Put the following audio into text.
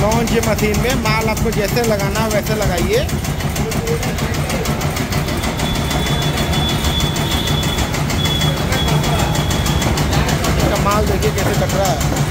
Launch machine में, माल आपको जैसे लगाना है वैसे लगाइए। माल देखिए कैसे कट रहा है।